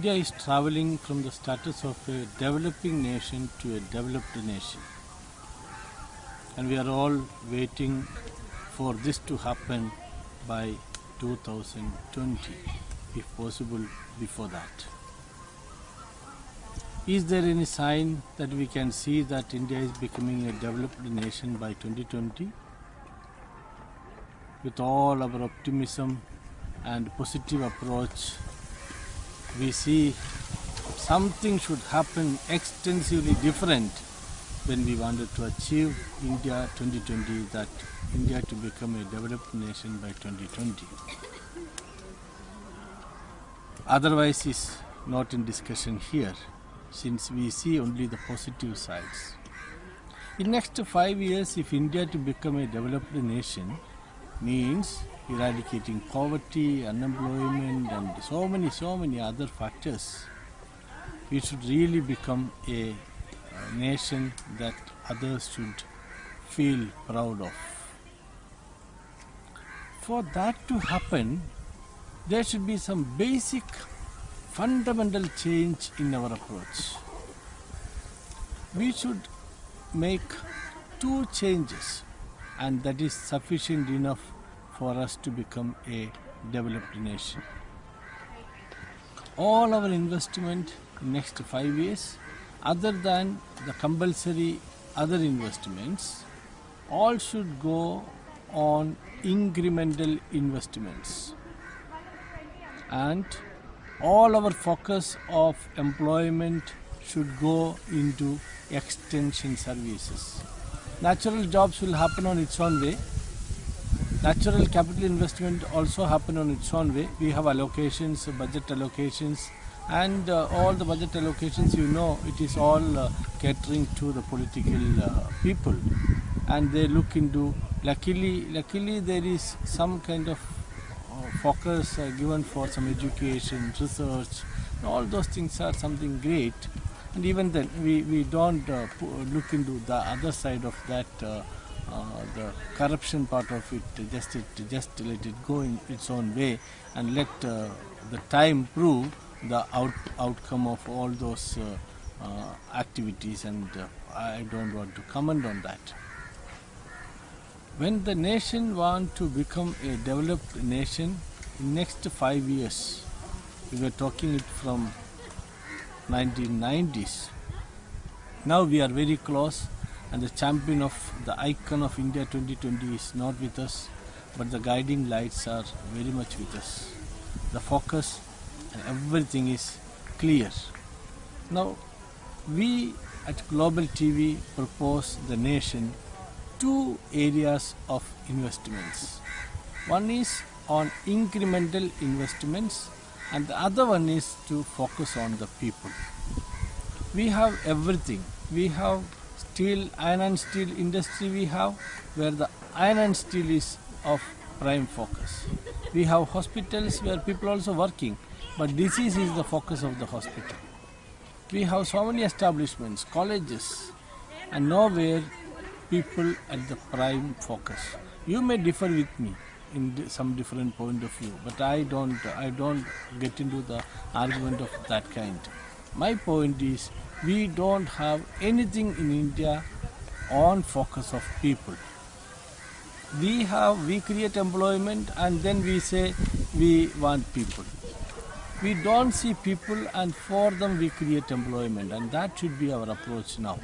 India is traveling from the status of a developing nation to a developed nation. And we are all waiting for this to happen by 2020, if possible before that. Is there any sign that we can see that India is becoming a developed nation by 2020? With all our optimism and positive approach, we see something should happen extensively different when we wanted to achieve India 2020, that India to become a developed nation by 2020. Otherwise is not in discussion here since we see only the positive sides. In next five years, if India to become a developed nation means eradicating poverty, unemployment, and so many, so many other factors, we should really become a, nation that others should feel proud of. For that to happen, there should be some basic fundamental change in our approach. We should make two changes, and that is sufficient enough for us to become a developed nation. All our investment in next five years, other than the compulsory other investments, all should go on incremental investments and all our focus of employment should go into extension services. Natural jobs will happen on its own way. Natural capital investment also happen on its own way. We have allocations, budget allocations, and uh, all the budget allocations, you know, it is all uh, catering to the political uh, people, and they look into. Luckily, luckily there is some kind of focus uh, given for some education, research, all those things are something great. And even then, we, we don't uh, look into the other side of that, uh, Uh, the corruption part of it, just, it, just let it go in its own way and let uh, the time prove the out, outcome of all those uh, activities and I don't want to comment on that. When the nation want to become a developed nation, in next five years, we were talking it from 1990s. Now we are very close, and the champion of the icon of India 2020 is not with us, but the guiding lights are very much with us. The focus and everything is clear. Now, we at Global TV propose the nation two areas of investments. One is on incremental investments and the other one is to focus on the people. We have everything. We have steel, iron and steel industry we have where the iron and steel is of prime focus. We have hospitals where people also working but disease is the focus of the hospital. We have so many establishments, colleges and nowhere people at the prime focus. You may differ with me in some different point of view, but I don't. I don't get into the argument of that kind. My point is, we don't have anything in India on focus of people. We have we create employment and then we say we want people. We don't see people and for them we create employment and that should be our approach now.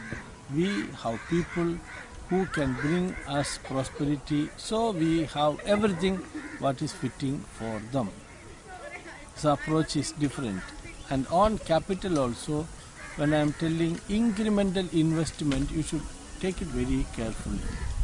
We have people who can bring us prosperity. So we have everything what is fitting for them. The approach is different. And on capital also, when I am telling incremental investment, you should take it very carefully.